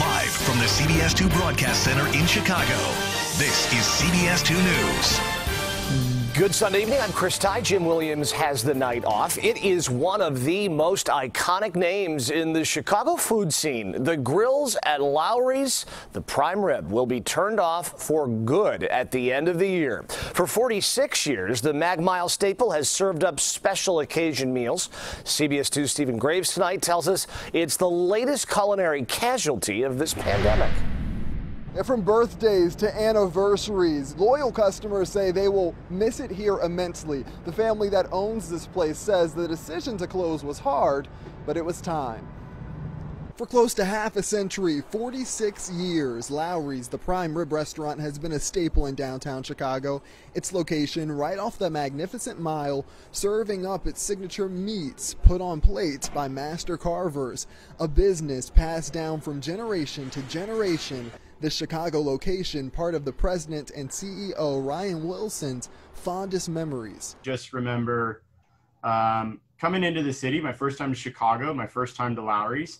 Live from the CBS 2 Broadcast Center in Chicago, this is CBS 2 News. Good Sunday evening. I'm Chris Tye. Jim Williams has the night off. It is one of the most iconic names in the Chicago food scene. The grills at Lawry's, the prime rib, will be turned off for good at the end of the year. For 46 years, the Magmile staple has served up special occasion meals. CBS 2 Steven Graves tonight tells us it's the latest culinary casualty of this pandemic. From birthdays to anniversaries, loyal customers say they will miss it here immensely. The family that owns this place says the decision to close was hard, but it was time. For close to half a century, 46 years, Lawry's, the prime rib restaurant, has been a staple in downtown Chicago. Its location right off the magnificent mile, serving up its signature meats put on plates by master carvers. A business passed down from generation to generation the Chicago location part of the president and CEO Ryan Wilson's fondest memories. Just remember um, coming into the city, my first time to Chicago, my first time to Lawry's,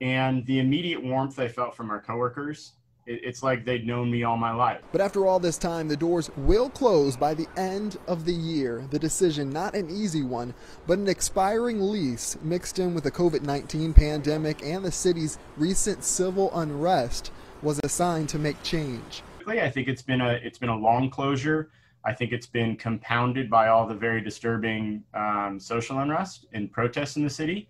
and the immediate warmth I felt from our coworkers. it's like they'd known me all my life. But after all this time, the doors will close by the end of the year. The decision, not an easy one, but an expiring lease mixed in with the COVID 19 pandemic and the city's recent civil unrest was assigned to make change. I think it's been a it's been a long closure. I think it's been compounded by all the very disturbing um, social unrest and protests in the city,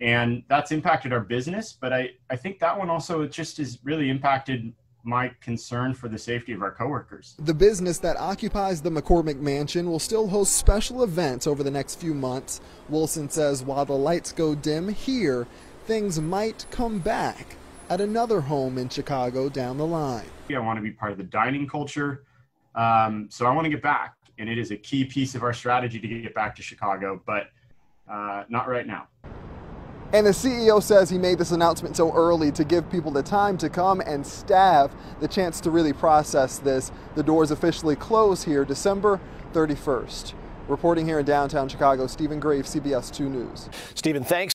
and that's impacted our business. But I I think that one also it just has really impacted my concern for the safety of our coworkers. The business that occupies the McCormick Mansion will still host special events over the next few months. Wilson says while the lights go dim here, things might come back at another home in Chicago down the line. I want to be part of the dining culture. Um, so I want to get back. And it is a key piece of our strategy to get back to Chicago, but uh, not right now. And the CEO says he made this announcement so early to give people the time to come and staff the chance to really process this. The doors officially close here December 31st. Reporting here in downtown Chicago, Steven Graves, CBS 2 News. Steven, thanks.